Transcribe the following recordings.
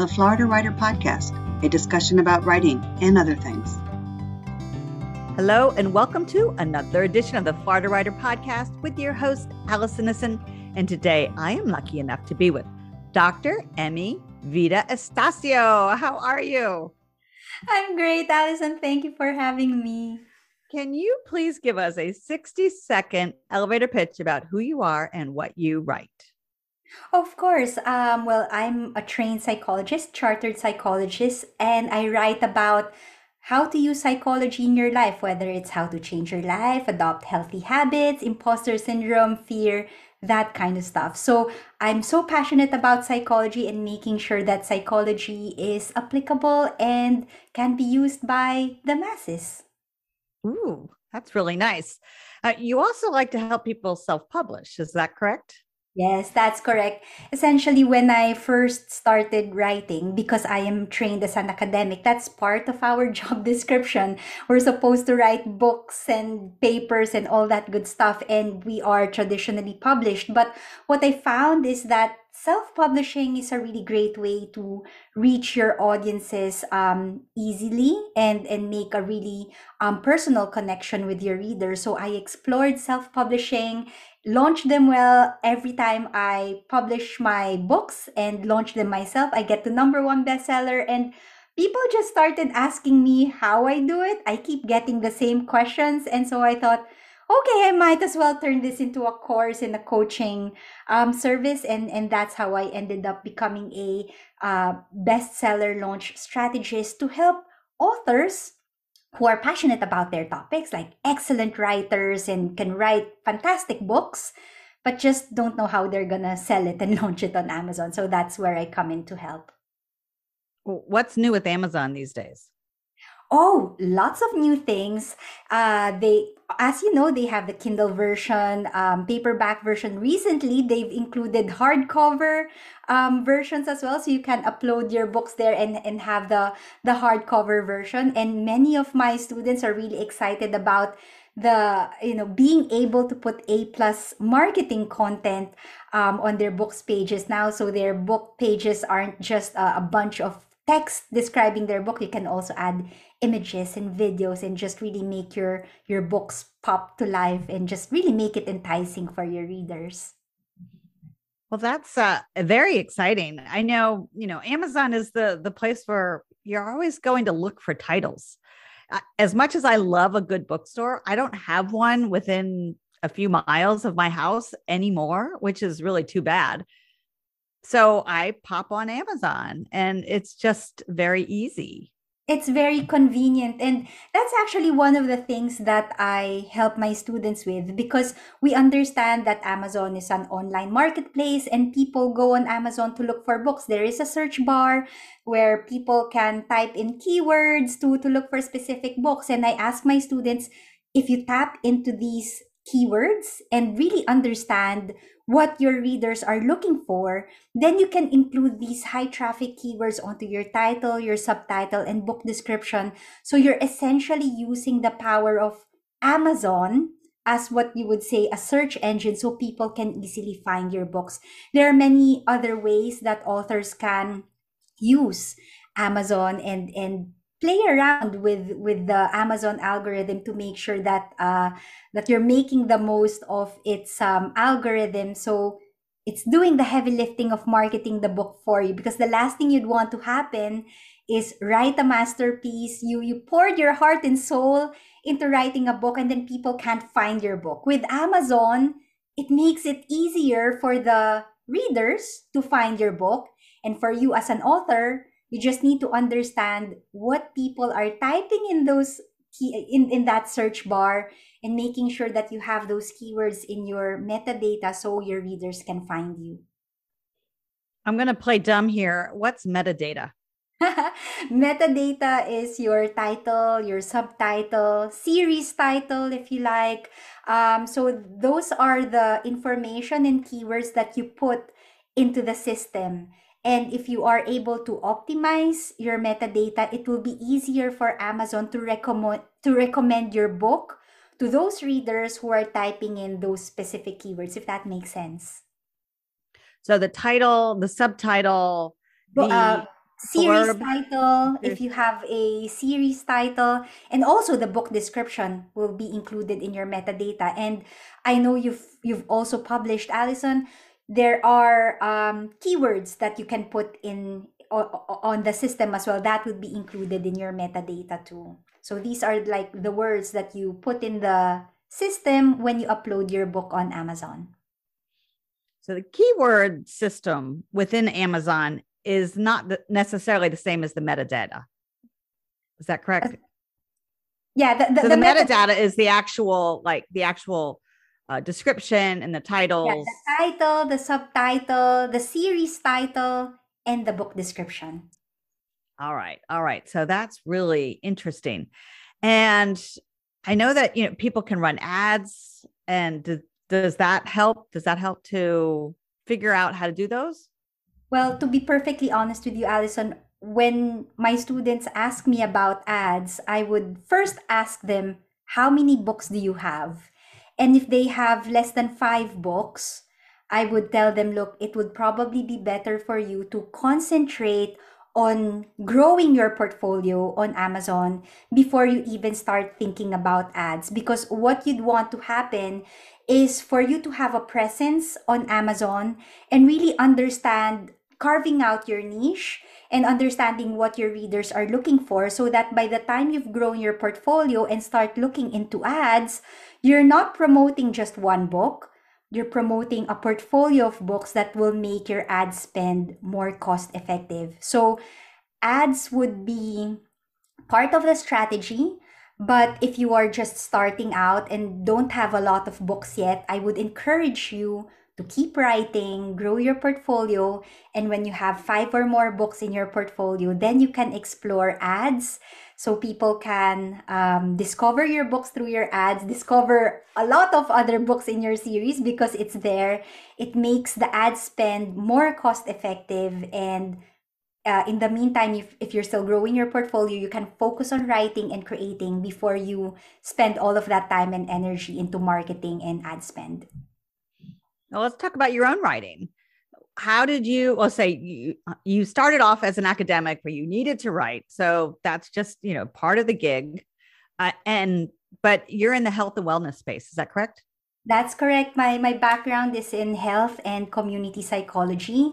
the Florida Writer Podcast, a discussion about writing and other things. Hello, and welcome to another edition of the Florida Writer Podcast with your host, Alison Nissen. And today I am lucky enough to be with Dr. Emee Vida Estacio. How are you? I'm great, Alison. Thank you for having me. Can you please give us a 60 second elevator pitch about who you are and what you write? Of course. Um, well, I'm a trained psychologist, chartered psychologist, and I write about how to use psychology in your life, whether it's how to change your life, adopt healthy habits, imposter syndrome, fear, that kind of stuff. So I'm so passionate about psychology and making sure that psychology is applicable and can be used by the masses. Ooh, that's really nice. Uh, you also like to help people self publish, is that correct? Yes, that's correct. Essentially, when I first started writing, because I am trained as an academic, that's part of our job description. We're supposed to write books and papers and all that good stuff, and we are traditionally published. But what I found is that self-publishing is a really great way to reach your audiences um, easily and and make a really um, personal connection with your readers so i explored self-publishing launch them well every time I publish my books and launch them myself. I get the number one bestseller and people just started asking me how I do it. I keep getting the same questions. And so I thought, okay, I might as well turn this into a course and a coaching um, service. And, and that's how I ended up becoming a uh, bestseller launch strategist to help authors who are passionate about their topics, like excellent writers and can write fantastic books, but just don't know how they're going to sell it and launch it on Amazon. So that's where I come in to help. What's new with Amazon these days? Oh, lots of new things. Uh, they, as you know, they have the Kindle version, um, paperback version. Recently, they've included hardcover um, versions as well, so you can upload your books there and and have the the hardcover version. And many of my students are really excited about the you know being able to put a plus marketing content um, on their books pages now so their book pages aren't just a, a bunch of text describing their book you can also add images and videos and just really make your your books pop to life and just really make it enticing for your readers. Well that's uh, very exciting. I know you know amazon is the the place where you're always going to look for titles. As much as i love a good bookstore i don't have one within a few miles of my house anymore which is really too bad so i pop on amazon and it's just very easy. It's very convenient and that's actually one of the things that i help my students with because we understand that amazon is an online marketplace and people go on amazon to look for books. There is a search bar where people can type in keywords to to look for specific books and i ask my students if you tap into these keywords and really understand what your readers are looking for, then you can include these high traffic keywords onto your title, your subtitle, and book description. So you're essentially using the power of Amazon as what you would say a search engine so people can easily find your books. There are many other ways that authors can use Amazon and and play around with with the Amazon algorithm to make sure that uh, that you're making the most of its um, algorithm. So it's doing the heavy lifting of marketing the book for you because the last thing you'd want to happen is write a masterpiece. You you poured your heart and soul into writing a book and then people can't find your book. With Amazon, it makes it easier for the readers to find your book and for you as an author you just need to understand what people are typing in those key in, in that search bar and making sure that you have those keywords in your metadata so your readers can find you. I'm going to play dumb here. What's metadata? metadata is your title, your subtitle, series title, if you like. Um, so those are the information and keywords that you put into the system. And if you are able to optimize your metadata, it will be easier for Amazon to recommend to recommend your book to those readers who are typing in those specific keywords, if that makes sense. So the title, the subtitle, the... Uh, series blurb. title, if you have a series title, and also the book description will be included in your metadata. And I know you've you've also published, Allison. There are um, keywords that you can put in on the system as well. That would be included in your metadata too. So these are like the words that you put in the system when you upload your book on Amazon. So the keyword system within Amazon is not the- necessarily the same as the metadata. Is that correct? Yeah, the, the, so the, meta- metadata is the actual, like the actual uh, description and the titles. Yeah, the title, the subtitle, the series title, and the book description. All right. All right. So that's really interesting. And I know that, you know, people can run ads and do, does that help? Does that help to figure out how to do those? Well, to be perfectly honest with you, Alison, when my students ask me about ads, I would first ask them, How many books do you have? And if they have less than five books, I would tell them, Look, it would probably be better for you to concentrate on growing your portfolio on Amazon before you even start thinking about ads. Because what you'd want to happen is for you to have a presence on Amazon and really understand carving out your niche and understanding what your readers are looking for so that by the time you've grown your portfolio and start looking into ads, you're not promoting just one book. You're promoting a portfolio of books that will make your ad spend more cost effective. So, ads would be part of the strategy. But if you are just starting out and don't have a lot of books yet, I would encourage you to keep writing, grow your portfolio, and when you have five or more books in your portfolio, then you can explore ads so people can um, discover your books through your ads, discover a lot of other books in your series because it's there. It makes the ad spend more cost effective and uh, in the meantime, if, if you're still growing your portfolio, you can focus on writing and creating before you spend all of that time and energy into marketing and ad spend. Now let's talk about your own writing. How did you, well, say you, you started off as an academic where you needed to write. So that's just, you know, part of the gig. Uh, and, but you're in the health and wellness space. Is that correct? That's correct. My my background is in health and community psychology.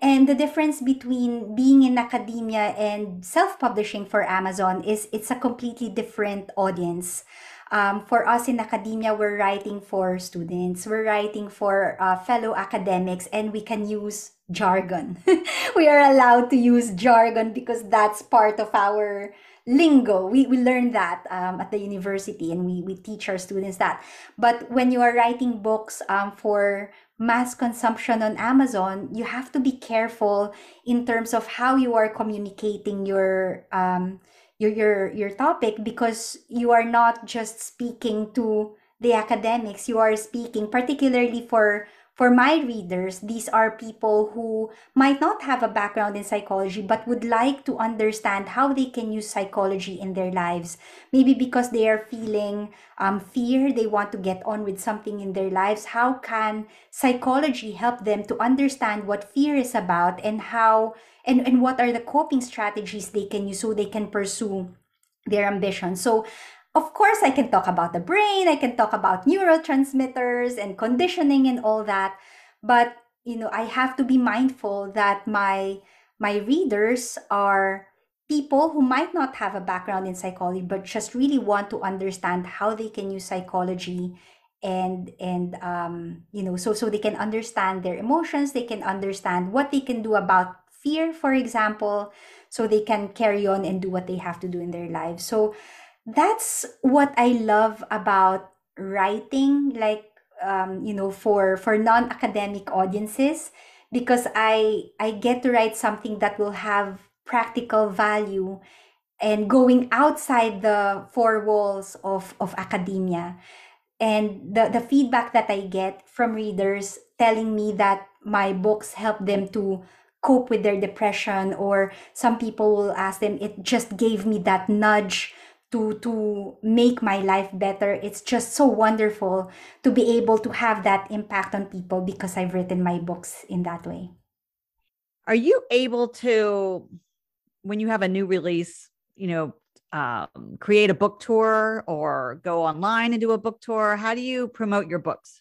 And the difference between being in academia and self-publishing for Amazon is it's a completely different audience. Um, for us in academia, we're writing for students, we're writing for uh, fellow academics, and we can use jargon. we are allowed to use jargon because that's part of our lingo. We, we learn that um, at the university and we, we teach our students that. But when you are writing books um, for mass consumption on Amazon, you have to be careful in terms of how you are communicating your um, your your your topic because you are not just speaking to the academics. You are speaking particularly for for my readers. These are people who might not have a background in psychology but would like to understand how they can use psychology in their lives. Maybe because they are feeling um, fear, they want to get on with something in their lives. How can psychology help them to understand what fear is about and how and, and what are the coping strategies they can use so they can pursue their ambition? So of course, I can talk about the brain, I can talk about neurotransmitters and conditioning and all that, but you know, I have to be mindful that my my readers are people who might not have a background in psychology but just really want to understand how they can use psychology and and um, you know so so they can understand their emotions they can understand what they can do about fear for example so they can carry on and do what they have to do in their lives. So that's what I love about writing, like um, you know, for for non-academic audiences, because I I get to write something that will have practical value and going outside the four walls of, of academia. And the, the feedback that I get from readers telling me that my books help them to cope with their depression, or some people will ask them, it just gave me that nudge to to make my life better it's just so wonderful to be able to have that impact on people because i've written my books in that way Are you able to when you have a new release, you know, um, create a book tour or go online and do a book tour? How do you promote your books?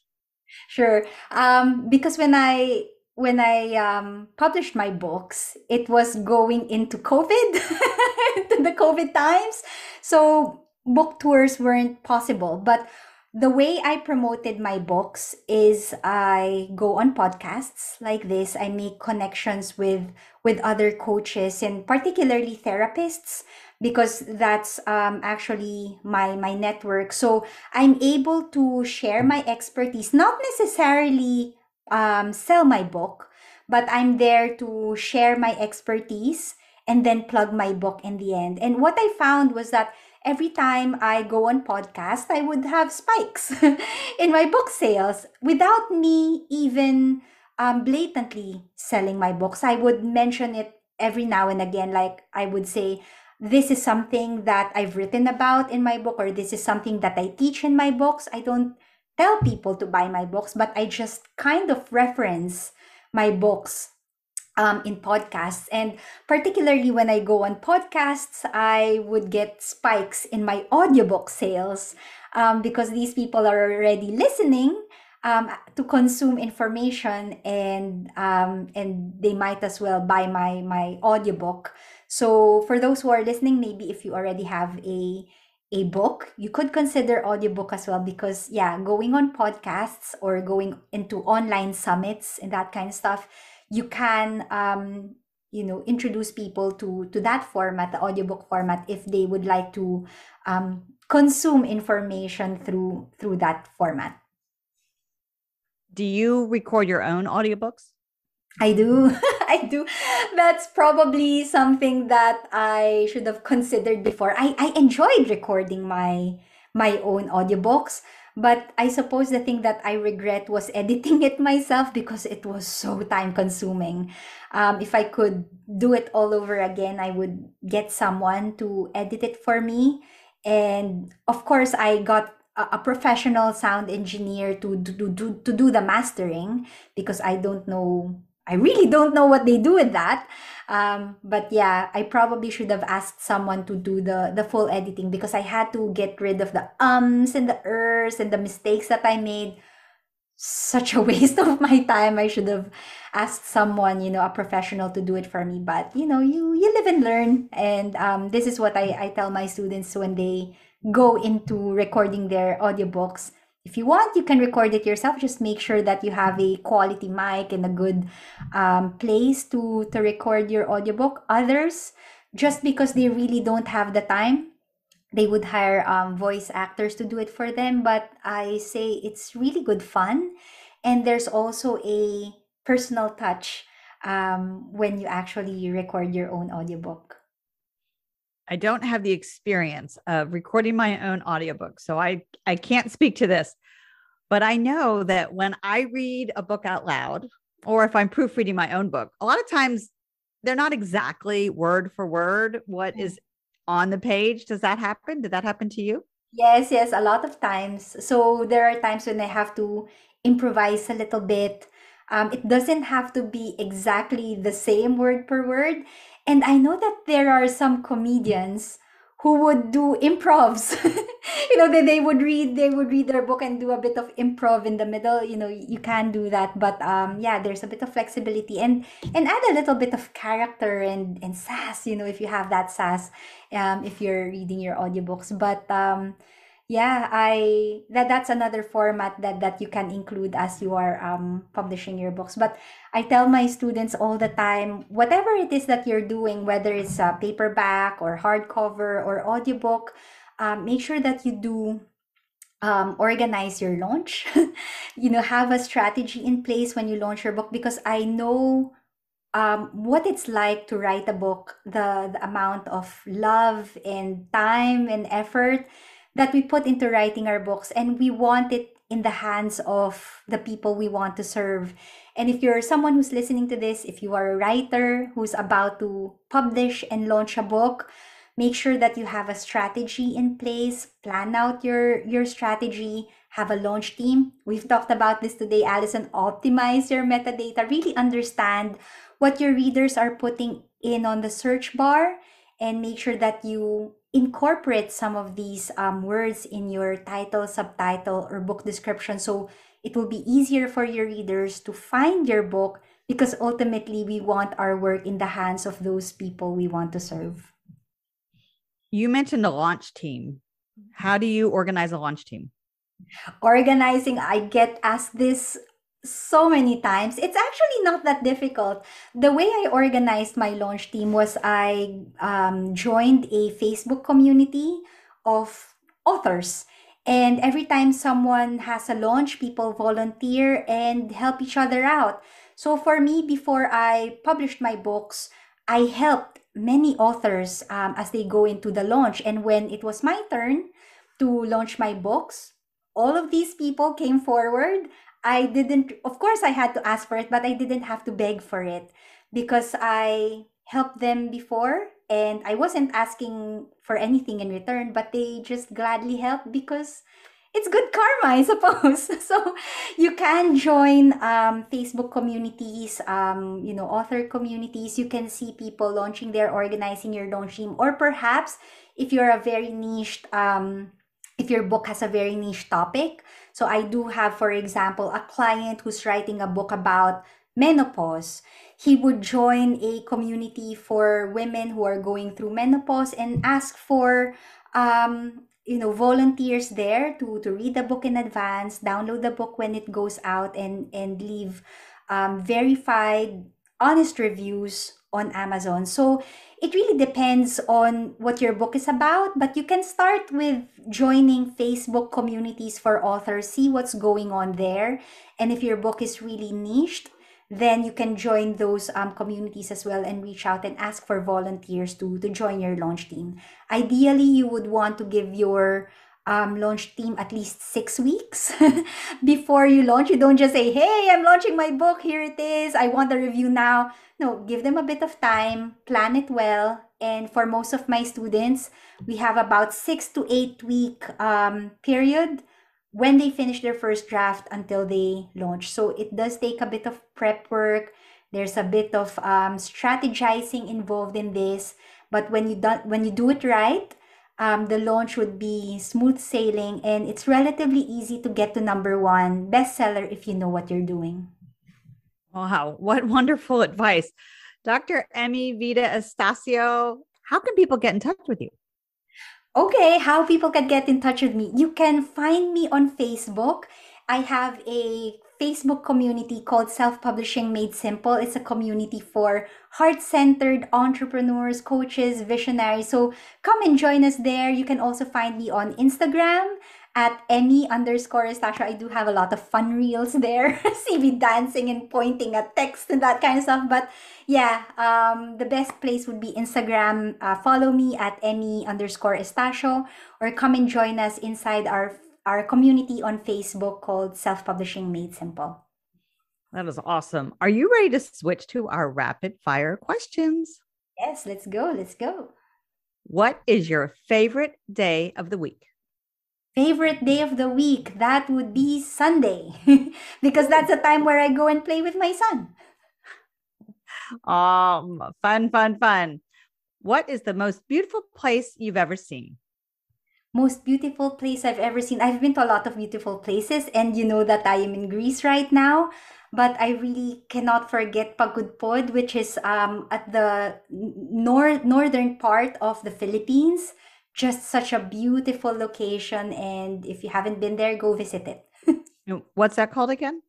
Sure. Um, because when I when I um, published my books, it was going into COVID, into the COVID times. So book tours weren't possible. But the way I promoted my books is I go on podcasts like this. I make connections with with other coaches and particularly therapists because that's um, actually my my network. So I'm able to share my expertise, not necessarily um, sell my book, but I'm there to share my expertise and then plug my book in the end. And what I found was that every time I go on podcast, I would have spikes in my book sales without me even um, blatantly selling my books. I would mention it every now and again. Like I would say, this is something that I've written about in my book, or this is something that I teach in my books. I don't tell people to buy my books, but I just kind of reference my books um, in podcasts. And particularly when I go on podcasts, I would get spikes in my audiobook sales um, because these people are already listening um, to consume information and um, and they might as well buy my my audiobook so for those who are listening maybe if you already have a a book you could consider audiobook as well because yeah going on podcasts or going into online summits and that kind of stuff you can um, you know introduce people to to that format the audiobook format if they would like to um, consume information through through that format do you record your own audiobooks? I do. I do. That's probably something that I should have considered before. I, I enjoyed recording my my own audiobooks, but I suppose the thing that I regret was editing it myself because it was so time consuming. Um, if I could do it all over again, I would get someone to edit it for me. And of course, I got a, professional sound engineer to, to, to, to do the mastering because I don't know I really don't know what they do with that. Um, but yeah, I probably should have asked someone to do the the full editing because I had to get rid of the ums and the ers and the mistakes that I made. Such a waste of my time. I should have asked someone, you know, a professional to do it for me. But you know, you you live and learn, and um, this is what I I tell my students when they go into recording their audiobooks. If you want, you can record it yourself. Just make sure that you have a quality mic and a good um, place to, to record your audiobook. Others, just because they really don't have the time, they would hire um, voice actors to do it for them. But I say it's really good fun. And there's also a personal touch um, when you actually record your own audiobook. I don't have the experience of recording my own audiobook, so I I can't speak to this. But I know that when I read a book out loud, or if I'm proofreading my own book, a lot of times they're not exactly word for word what mm. is on the page. Does that happen? Did that happen to you? Yes, yes, a lot of times. So there are times when I have to improvise a little bit. Um, it doesn't have to be exactly the same word per word. And I know that there are some comedians who would do improvs. you know, they, they would read they would read their book and do a bit of improv in the middle. You know, you can do that. But um yeah, there's a bit of flexibility and and add a little bit of character and and sass, you know, if you have that sass um if you're reading your audiobooks. But um yeah i that that's another format that that you can include as you are um, publishing your books. But i tell my students all the time whatever it is that you're doing whether it's a paperback or hardcover or audiobook um, make sure that you do um, organize your launch. You know have a strategy in place when you launch your book because i know um, what it's like to write a book the, the amount of love and time and effort that we put into writing our books and we want it in the hands of the people we want to serve. And if you're someone who's listening to this, if you are a writer who's about to publish and launch a book, make sure that you have a strategy in place, plan out your your strategy, have a launch team. We've talked about this today, Alison, optimize your metadata, really understand what your readers are putting in on the search bar and make sure that you incorporate some of these um, words in your title, subtitle, or book description so it will be easier for your readers to find your book because ultimately we want our work in the hands of those people we want to serve. You mentioned a launch team. How do you organize a launch team? Organizing, I get asked this so many times. It's actually not that difficult. The way I organized my launch team was I um, joined a Facebook community of authors. And every time someone has a launch, people volunteer and help each other out. So for me, before I published my books, I helped many authors um, as they go into the launch. And when it was my turn to launch my books, all of these people came forward. I didn't, of course, I had to ask for it, but I didn't have to beg for it because I helped them before and I wasn't asking for anything in return, but they just gladly helped because it's good karma, I suppose. so you can join um, Facebook communities, um, you know, author communities. You can see people launching their organizing your launch team, or perhaps if you're a very niche um, if your book has a very niche topic. So I do have, for example, a client who's writing a book about menopause. He would join a community for women who are going through menopause and ask for um, you know volunteers there to to read the book in advance download the book when it goes out and and leave um, verified honest reviews on amazon so it really depends on what your book is about, but you can start with joining Facebook communities for authors, see what's going on there. And if your book is really niched, then you can join those um, communities as well and reach out and ask for volunteers to, to join your launch team. Ideally, you would want to give your um, launch team at least six weeks before you launch. You don't just say, hey, I'm launching my book. Here it is. I want a review now no, give them a bit of time, plan it well. And for most of my students, we have about six to eight week um, period when they finish their first draft until they launch. So it does take a bit of prep work. There's a bit of um, strategizing involved in this. But when you do, when you do it right, um, the launch would be smooth sailing and it's relatively easy to get to number one bestseller if you know what you're doing. Wow, what wonderful advice. Dr. Emee Vida Estacio, how can people get in touch with you? Okay, how people can get in touch with me. You can find me on Facebook. I have a Facebook community called Self Publishing Made Simple. It's a community for heart centered entrepreneurs, coaches, visionaries. So come and join us there. You can also find me on Instagram at Emee underscore Estacio. I do have a lot of fun reels there. See me dancing and pointing at text and that kind of stuff. But yeah, um, the best place would be Instagram. Uh, follow me at Emee underscore Estacio or come and join us inside our our community on Facebook called Self Publishing Made Simple. That is awesome. Are you ready to switch to our rapid fire questions? Yes, let's go. Let's go. What is your favorite day of the week? favorite day of the week that would be sunday because that's a time where i go and play with my son um fun fun fun what is the most beautiful place you've ever seen most beautiful place i've ever seen i've been to a lot of beautiful places and you know that i am in greece right now but i really cannot forget pagudpud which is um at the nor- northern part of the philippines just such a beautiful location. And if you haven't been there, go visit it. What's that called again?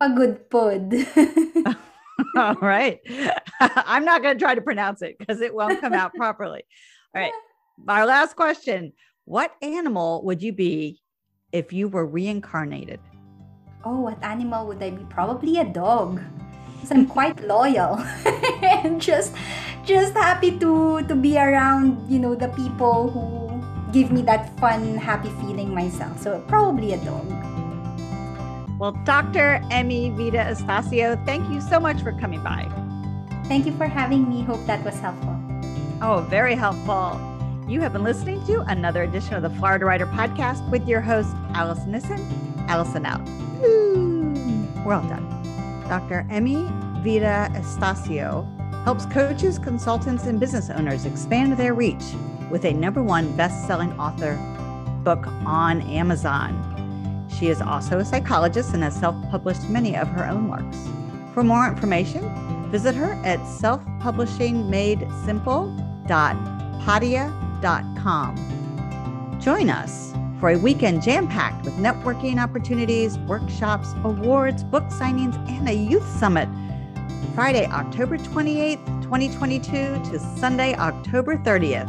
Pagudpud. All right. I'm not going to try to pronounce it because it won't come out properly. All right. Our last question What animal would you be if you were reincarnated? Oh, what animal would I be? Probably a dog. Because I'm quite loyal. And just just happy to to be around you know the people who give me that fun happy feeling myself. So probably a dog. Well dr emee vida estacio thank you so much for coming by. Thank you for having me. Hope that was helpful. Oh very helpful you have been listening to another edition of the florida writer podcast with your host alison nissen alison out we're all done dr emee vida estacio helps coaches, consultants, and business owners expand their reach with a number one best selling author book on Amazon. She is also a psychologist and has self published many of her own works. For more information, visit her at Join us for a weekend jam packed with networking opportunities, workshops, awards, book signings, and a youth summit. Friday, October 28th, 2022 to Sunday, October 30th.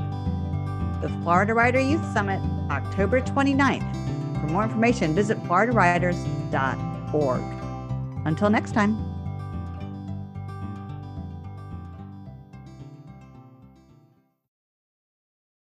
The Florida Writer Youth Summit, October 29th. For more information, visit floridawriters.org. Until next time.